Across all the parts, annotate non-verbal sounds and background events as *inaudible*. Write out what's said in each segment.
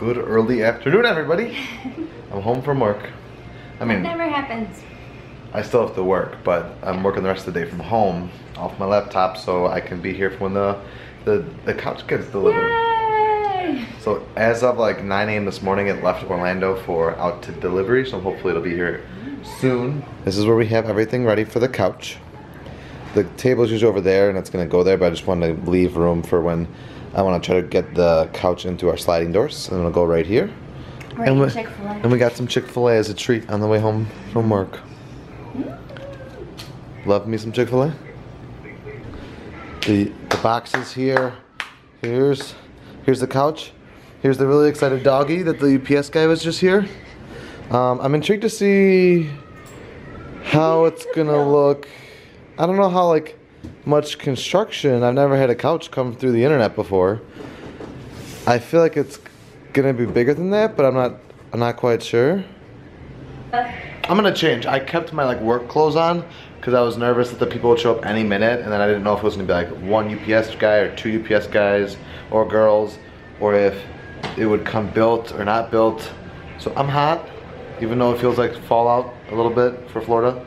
Good early afternoon, everybody. *laughs* I'm home from work. I mean, Never happens. I still have to work, but I'm working the rest of the day from home off my laptop so I can be here for when the, the, the couch gets delivered. Yay! So as of like 9 a.m. this morning, it left Orlando for out to delivery, so hopefully it'll be here soon. This is where we have everything ready for the couch. The table's usually over there and it's gonna go there, but I just wanted to leave room for when I wanna try to get the couch into our sliding doors. I'm gonna go right here. We're And we, Chick-fil-A. and we got some Chick-fil-A as a treat on the way home from work. Love me some Chick-fil-A. The the boxes here. Here's here's the couch. Here's the really excited doggy that the UPS guy was just here. Um, I'm intrigued to see how it's gonna *laughs* look. I don't know how like much construction. I've never had a couch come through the internet before. I feel like it's gonna be bigger than that, but I'm not. I'm not quite sure. I'm gonna change. I kept my like work clothes on because I was nervous that the people would show up any minute, and then I didn't know if it was gonna be like one UPS guy or two UPS guys or girls, or if it would come built or not built. So I'm hot, even though it feels like fallout a little bit for Florida.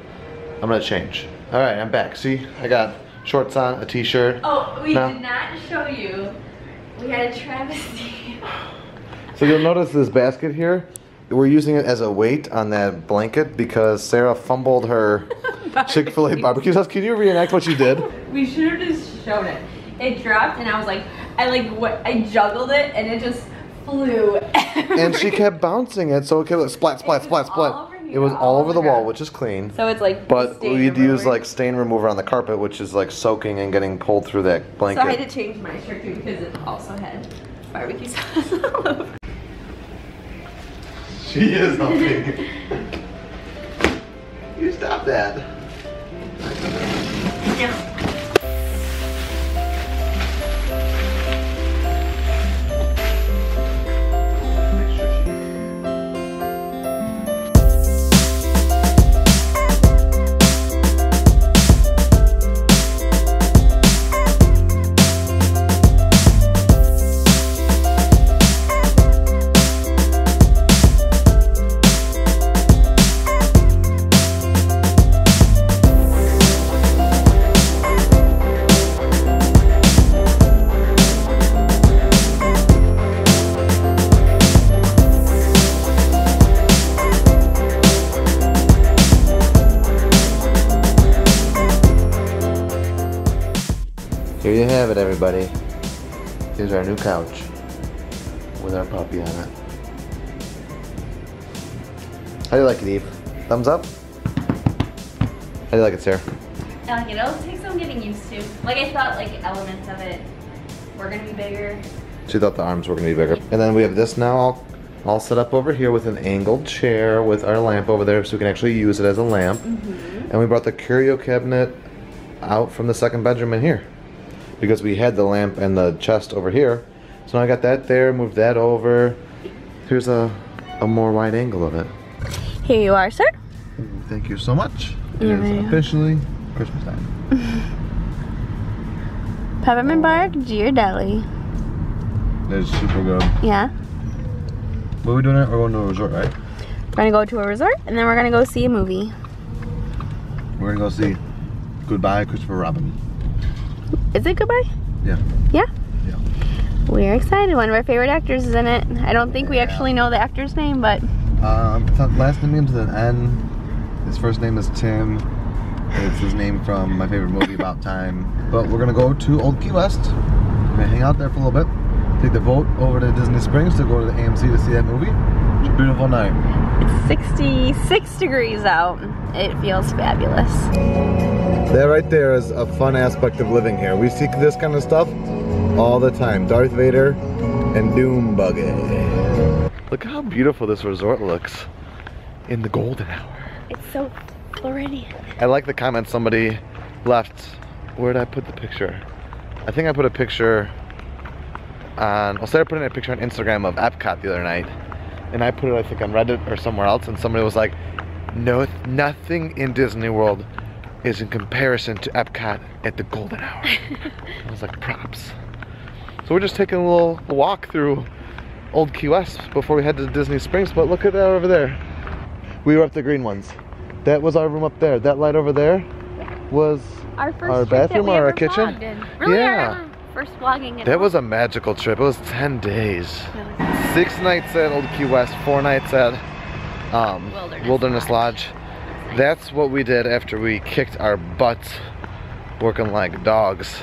I'm gonna change. All right, I'm back. See, I got shorts on, a t-shirt. Oh, we No. did not show you. We had a travesty. *laughs* So you'll notice this basket here. We're using it as a weight on that blanket because Sarah fumbled her *laughs* Chick-fil-A barbecue sauce. Can you reenact what you did? *laughs* We should have just shown it. It dropped, and I was like, I like what I juggled it, and it just flew. And she kept bouncing it, so it kept like, splat, splat, It splat, splat. All over here, It was all over the wall, which is clean. So it's like. But stain we'd use like stain remover on the carpet, which is like soaking and getting pulled through that So I had to change my shirt too because it also had barbecue sauce *laughs* all over. She is helping. *laughs* you stop that. Everybody. Here's our new couch with our puppy on it. How do you like it, Eve? Thumbs up? How do you like it, Sarah? I like it. It'll take some getting used to. Like I thought, like elements of it were gonna be bigger. She thought the arms were gonna be bigger. And then we have this now all, all set up over here with an angled chair with our lamp over there so we can actually use it as a lamp. Mm-hmm. And we brought the curio cabinet out from the second bedroom in here because we had the lamp and the chest over here. So now I got that there, moved that over. Here's a, a more wide angle of it. Here you are, sir. Thank you so much. It is officially Christmas time. *laughs* Peppermint Bark Ghirardelli. That is super good. Yeah. What are we doing? We're going to a resort, right? We're gonna go to a resort and then we're gonna go see a movie. We're gonna go see Goodbye Christopher Robin. Is it goodbye? Yeah. Yeah. Yeah. We're excited. One of our favorite actors is in it. I don't think we Yeah. actually know the actor's name, but Um, it's not- last name begins with an N. His first name is Tim. It's his name from my favorite movie, About Time. But we're gonna go to Old Key West. We're gonna hang out there for a little bit. Take the boat over to Disney Springs to go to the AMC to see that movie. It's a beautiful night. it's 66 degrees out. It feels fabulous. That right there is a fun aspect of living here. We see this kind of stuff all the time. Darth Vader and Doom Buggy. Look how beautiful this resort looks in the golden hour. It's so Floridian. I like the comment somebody left. Where did I put the picture? I think I put a picture on, well, Sarah put in a picture on Instagram of Epcot the other night. And I put it, I think, on Reddit or somewhere else. And somebody was like, no, nothing in Disney World is in comparison to Epcot at the golden hour. *laughs* I was like, props. So we're just taking a little walk through Old Key West before we head to Disney Springs, but look at that over there. We were up the green ones. That was our room up there. That light over there was Our first Our bathroom or our kitchen? Really, Yeah. First vlogging. in that was a magical trip. It was 10 days. Six nights at Old Key West, four nights at um, Wilderness Wilderness Lodge. Lodge. That's what we did after we kicked our butts working like dogs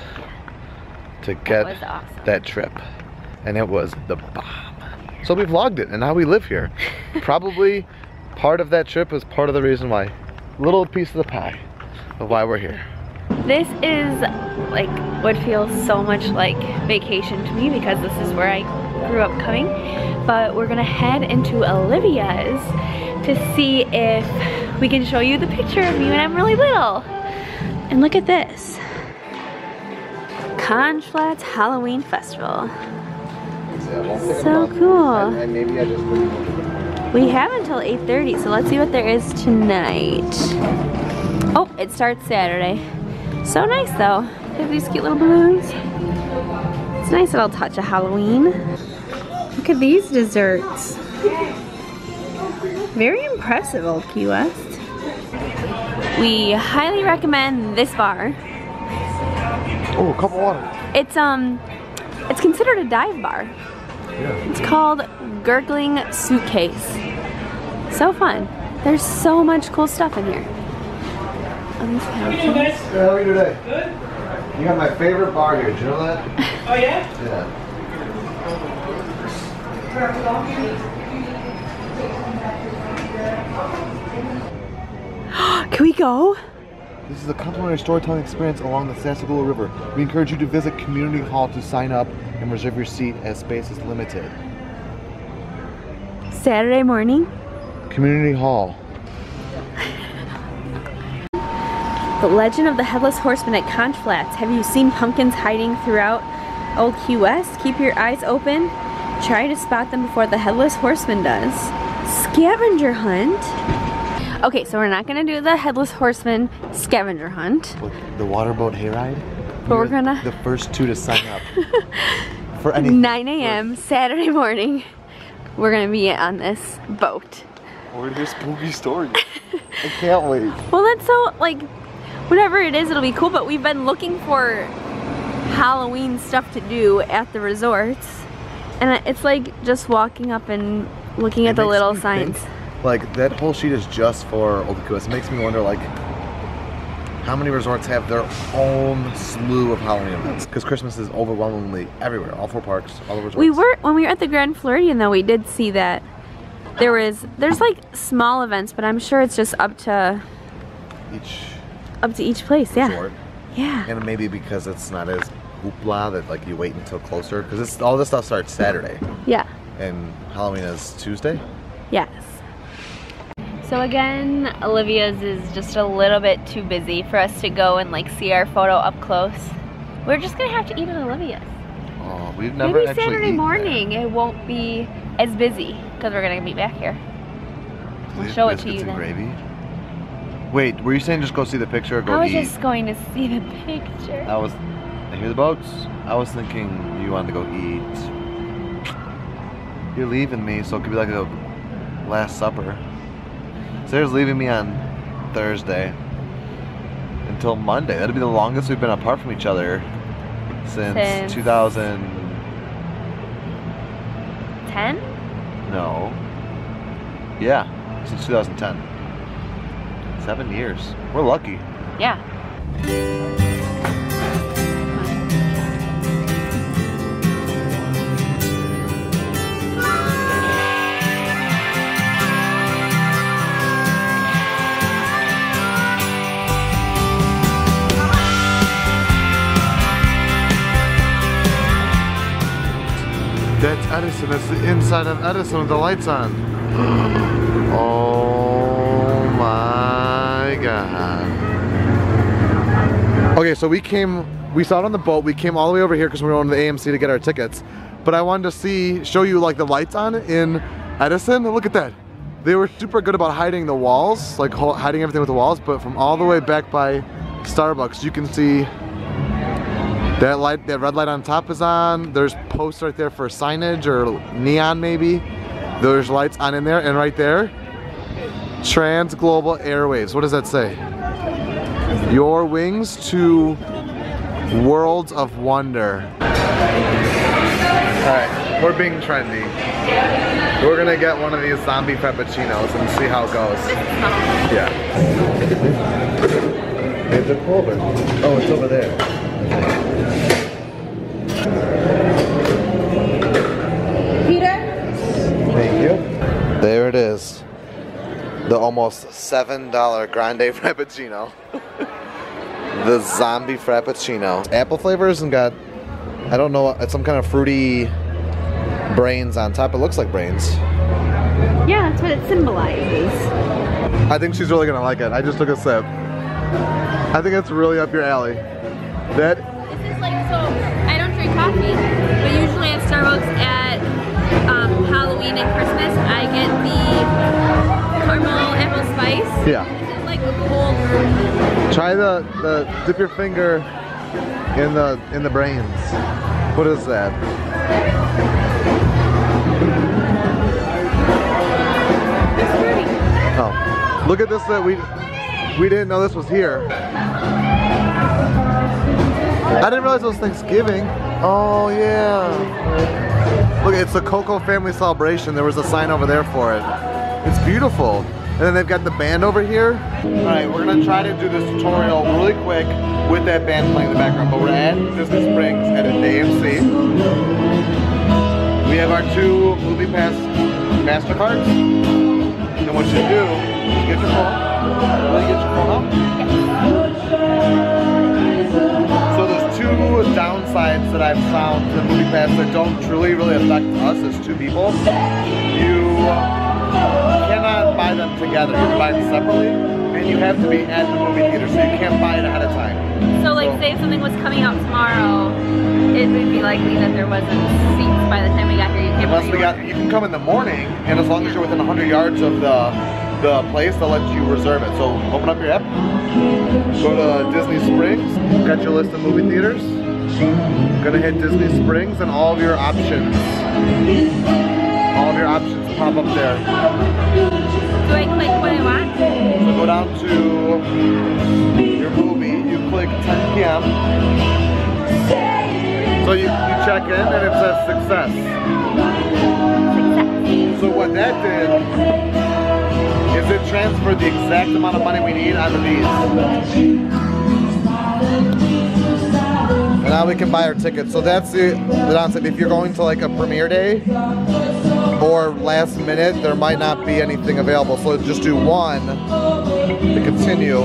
to get was awesome. that trip. And it was the bomb. So we vlogged it and now we live here. *laughs* Probably part of that trip was part of the reason why. Little piece of the pie of why we're here. This is like what feels so much like vacation to me because this is where I grew up coming. But we're gonna head into Olivia's to see if we can show you the picture of me when I'm really little. And look at this. Conch Flats Halloween Festival. So cool. We have until 8.30, so let's see what there is tonight. Oh, it starts Saturday. So nice though. They have these cute little balloons. It's a nice little touch of Halloween. Look at these desserts. Very impressive, Old Key West. We highly recommend this bar. Oh, a cup of water. It's um, it's considered a dive bar. Yeah. It's called Gurgling Suitcase. So fun. There's so much cool stuff in here. On these couches. How are you today? Good. You got my favorite bar here. Do you know that? Oh yeah? Yeah. *gasps* Can we go? This is a complimentary storytelling experience along the Sassagoula River. We encourage you to visit Community Hall to sign up and reserve your seat as space is limited. Saturday morning. Community Hall. The legend of the Headless Horseman at Conch Flats. Have you seen pumpkins hiding throughout Old Key West? Keep your eyes open. Try to spot them before the Headless Horseman does. Scavenger hunt. Okay, so we're not gonna do the Headless Horseman scavenger hunt. With the waterboat hayride. But we're gonna- The first two to sign up. *laughs* for anything. 9 a.m. Saturday morning. We're gonna be on this boat. We're gonna hear spooky stories. I can't wait. *laughs* Well, that's so, like, whatever it is, it'll be cool, but we've been looking for Halloween stuff to do at the resorts. And it's like just walking up and looking at It the little signs. think, like that whole sheet is just for Old West. It makes me wonder like how many resorts have their own slew of Halloween events? Because Christmas is overwhelmingly everywhere, all four parks, all the resorts. We were, when we were at the Grand Floridian though, we did see that there was, there's like small events, but I'm sure it's just up to, each up to each place, yeah. resort, Yeah. and maybe because it's not as hoopla that like you wait until closer. Because it's all this stuff starts Saturday, Yeah. and Halloween is Tuesday. Yes. So again, Olivia's is just a little bit too busy for us to go and like see our photo up close. We're just gonna have to eat at Olivia's. Oh, we've never Maybe actually Saturday eaten morning it won't be as busy because we're gonna be back here. We'll show it to biscuits you and then. gravy. Wait, were you saying just go see the picture or go I was eat? just going to see the picture. I was. I hear the boats. I was thinking you wanted to go eat. You're leaving me, so it could be like a last supper. Sarah's leaving me on Thursday until Monday. That'd be the longest we've been apart from each other since, Since- 2000. Ten? No. Yeah, since 2010. Seven years. We're lucky. Yeah. That's Edison. That's the inside of Edison with the lights on. *gasps* oh my Okay, so we came, we saw it on the boat. We came all the way over here because we were on the AMC to get our tickets. But I wanted to see, show you like the lights on in Edison. Look at that. They were super good about hiding the walls, like hiding everything with the walls. But from all the way back by Starbucks, you can see That light, that red light on top is on. There's posts right there for signage or neon maybe. There's lights on in there and right there, Trans Global Airwaves. What does that say? Your wings to worlds of wonder. All right, we're being trendy. We're gonna get one of these zombie frappuccinos and see how it goes. Yeah. It's a Clover. Oh, it's over there. Peter? Thank you. There it is. The almost $7 Grande Frappuccino. *laughs* the zombie Frappuccino. Apple flavors and got, I don't know, it's some kind of fruity brains on top. It looks like brains. Yeah, that's what it symbolizes. I think she's really gonna like it. I just took a sip. I think it's really up your alley. That, This is like, so, I don't drink coffee, but usually at Starbucks at um, Halloween and Christmas, I get the caramel apple spice. yeah. This is like cold brew. Try the, the, dip your finger in the, in the brains. What is that? Oh, look at this that we we didn't know this was here. I didn't realize it was Thanksgiving. Oh yeah. Look, it's the Coco family celebration. There was a sign over there for it. It's beautiful. And then they've got the band over here. All right, we're gonna try to do this tutorial really quick with that band playing in the background. But we're at Disney Springs at an AMC. We have our two movie pass MasterCards. And what you do is get your phone. Really get your phone out. So there's two downsides that I've found to movie pass that don't truly really affect us as two people. You cannot buy them together. You to buy them separately, and you have to be at the movie theater, so you can't buy it ahead of time. So like say if something was coming out tomorrow, it would be likely that there wasn't seats by the time we got here. You can't Unless we got, you can come in the morning, and as long as you're within 100 yards of the the place, they'll let you reserve it. So open up your app, go to Disney Springs, got your list of movie theaters. Gonna hit Disney Springs, and all of your options, all of your options pop up there. Do I click what I want? So go down to your movie, you click 10 p.m. So you, you check in and it says success. So what that did is it transferred the exact amount of money we need onto these. And now we can buy our tickets. So that's the, the downside. If you're going to like a premiere day or last minute, there might not be anything available. So just do one to continue.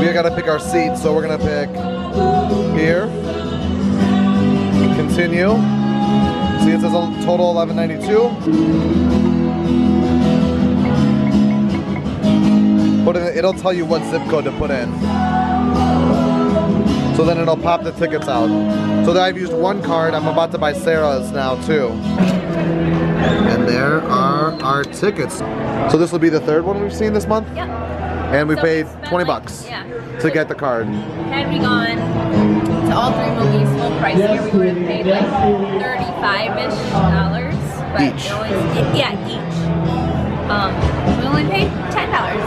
We gotta pick our seat, so we're gonna pick here. Continue. See, it says a total 1192. Put in, it'll tell you what zip code to put in. So then it'll pop the tickets out. So then I've used one card. I'm about to buy Sarah's now too. And there are our tickets. So this will be the third one we've seen this month, Yep. and we So paid spent 20 like- bucks Yeah. to get the card. Had we gone to all three movies full price here, we would have paid like thirty-five-ish dollars. But Each. it- yeah, each. Um, we only paid ten dollars each.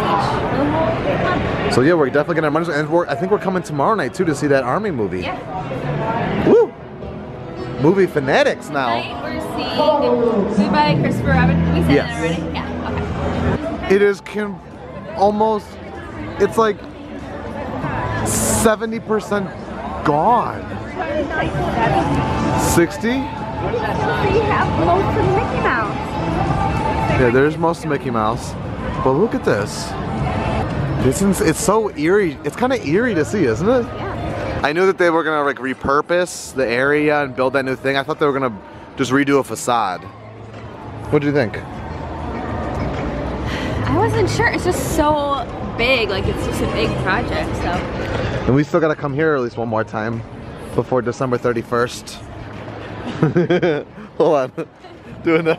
for the whole month. So yeah, we're definitely gonna money, and we're, I think we're coming tomorrow night too to see that army movie. Yeah. Woo! Movie fanatics now. Tonight we're seeing Goodbye Christopher Robin. We said Yes. that already? Yeah. Okay. It is com- almost, it's like 70% gone. 60? We have most of Mickey Mouse. Yeah, there's most of Mickey Mouse. But look at this. This is, it's so eerie. It's kind of eerie to see, isn't it? Yeah. I knew that they were gonna like repurpose the area and build that new thing. I thought they were gonna just redo a facade. What do you think? I wasn't sure. It's just so big. Like it's just a big project. So. And we still gotta come here at least one more time before December 31st. *laughs* Hold on. Doing a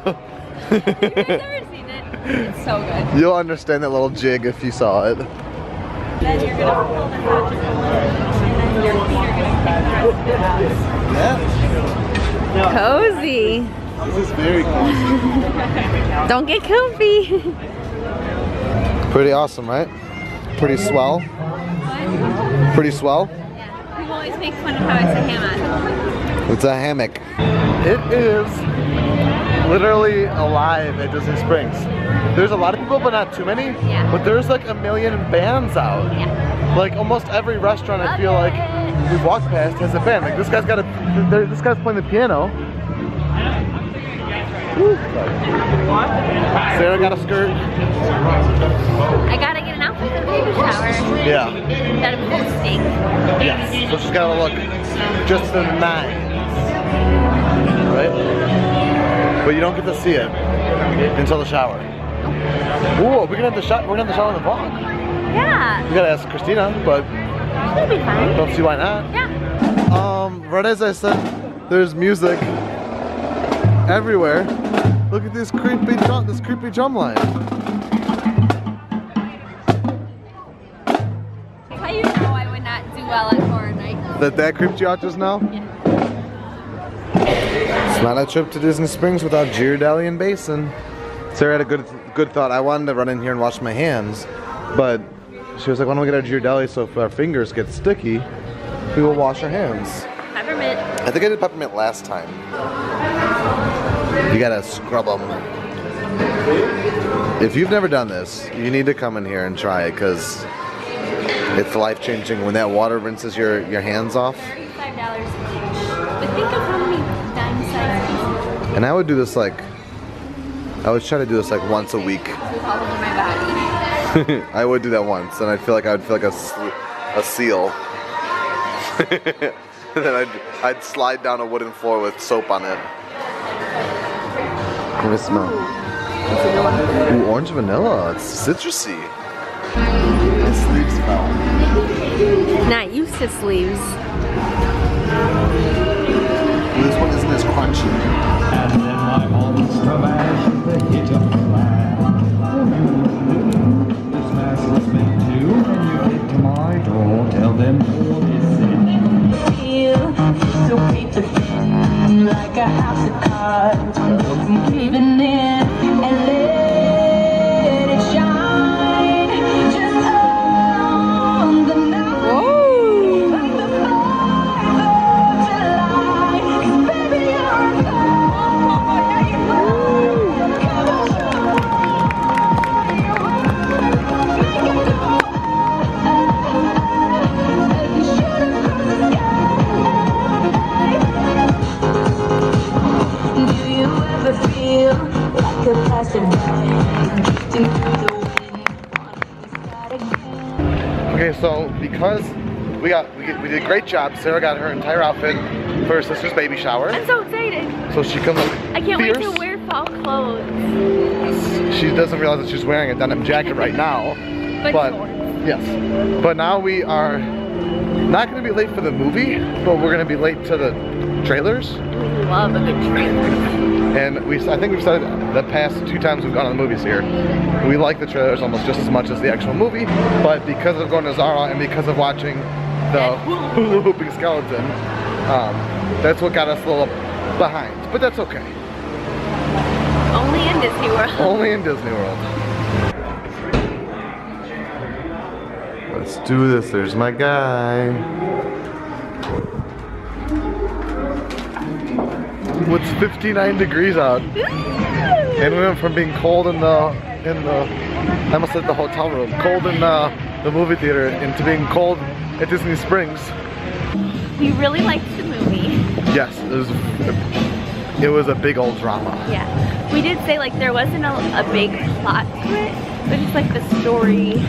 You've never seen it. It's so good. You'll understand that little jig if you saw it. Then you're gonna pull the Cozy. This is very cozy. *laughs* Don't get comfy. Pretty awesome, right? Pretty swell. Pretty swell. People always make fun of how I say hammock. It's a hammock. It is literally alive at Disney Springs. There's a lot of people, but not too many. Yeah. But there's like a million bands out. Yeah. Like almost every restaurant I feel like we've walked past has a band. Like this guy's got a, this guy's playing the piano. Woo. Sarah got a skirt. I gotta get an outfit for the baby shower. Yeah. That I'm hosting. Yes. So she's gotta look just the nine. Right? But you don't get to see it until the shower. Ooh, we're gonna have the shot we're gonna have the shower in the vlog. Yeah. We gotta ask Christina, but It'll be fine. don't see why not. Yeah. Um, right as I said, there's music everywhere. Look at this creepy drum, this creepy drum line. How you know I would not do well at horror night? That that creeped you out just now? It's not a trip to Disney Springs without Ghirardelli Basin. Sarah had a good good thought. I wanted to run in here and wash my hands, but she was like, why don't we get our Ghirardelli so if our fingers get sticky, we will wash our hands. Peppermint. I think I did peppermint last time. You gotta scrub them. If you've never done this, you need to come in here and try it because it's life changing when that water rinses your, your hands off. Thirty-five dollars each. But think of how many dime-sized And I would do this like, I would try to do this like once a week. with all over my body. I would do that once, and I'd feel like I would feel like a, a seal. and then I'd, I'd slide down a wooden floor with soap on it. Let me smell. Ooh, orange vanilla. It's citrusy. My sleeves fell. Not used to sleeves. This one isn't as crunchy. And then my monster mash the hit of This mash was meant to when you get to my door. Tell them all is said. so paper thin, like a house of cards. To start again? Okay, so because we got we, we did a great job, Sarah got her entire outfit for her sister's baby shower, I'm so excited. so she can look I can't wait to fierce. wear fall clothes. She doesn't realize that she's wearing a denim jacket right now. But, But yes, but now we are not going to be late for the movie, but we're going to be late to the trailers. We love a good trailer. And we, I think we've said the past two times we've gone to the movies here, we like the trailers almost just as much as the actual movie. But because of going to Zara and because of watching the hula hooping skeleton, um, that's what got us a little behind. But that's okay. Only in Disney World. *laughs* Only in Disney World. Let's do this. There's my guy. It's 59 degrees out, and we went from being cold in the in the I almost said the hotel room, cold in the, the movie theater, into being cold at Disney Springs. We really liked the movie. Yes, it was it was a big old drama. Yeah. We did say like there wasn't a, a big plot to it, but just like the story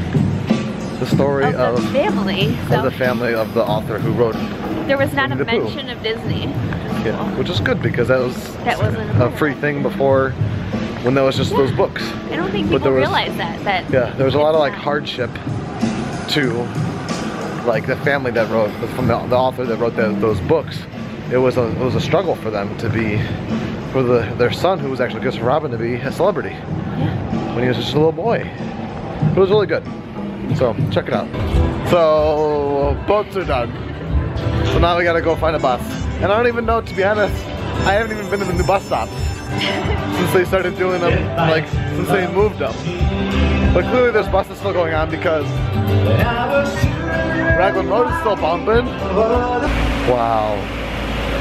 The story of of, the family. So of the family of the author who wrote there was not a Winnie the Pooh. mention of Disney. Yeah, which is good because that was That wasn't a free thing before when there was just those books. I don't think But people there was- realize that. That Yeah, there was a lot of like hardship to like the family that wrote from the, the author that wrote the, those books. It was a it was a struggle for them to be for the their son who was actually Christopher Robin to be a celebrity when he was just a little boy. It was really good. So check it out. So boats are done. So now we gotta go find a bus. And I don't even know, to be honest, I haven't even been to the new bus stops *laughs* since they started doing them, like, since they moved them. But clearly there's buses still going on because Raglan Road is still bumping. Wow.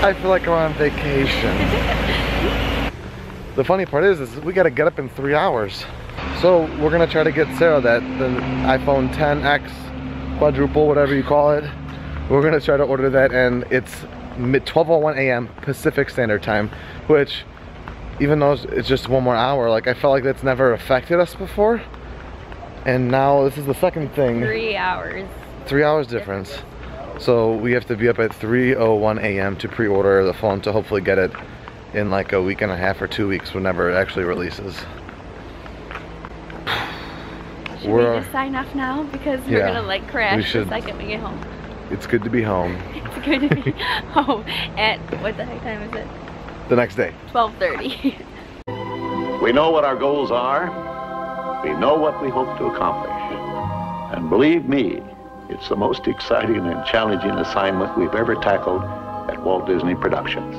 I feel like I'm on vacation. *laughs* the funny part is, is we gotta get up in three hours. So we're gonna try to get Sarah that, the iPhone 10X quadruple, whatever you call it. We're gonna try to order that and it's mid 12.01 a.m. Pacific Standard Time, which even though it's just one more hour, like I felt like that's never affected us before. And now this is the second thing. Three hours. Three hours difference. So we have to be up at 3.01 a.m. to pre-order the phone to hopefully get it in like a week and a half or two weeks whenever it actually releases. Should We're- we just sign off now? Because we're gonna like we crash the should. second we get home. It's good to be home *laughs* It's good to be *laughs* home at, what the heck time is it? the next day. 12.30. *laughs* We know what our goals are. We know what we hope to accomplish. And believe me, it's the most exciting and challenging assignment we've ever tackled at Walt Disney Productions.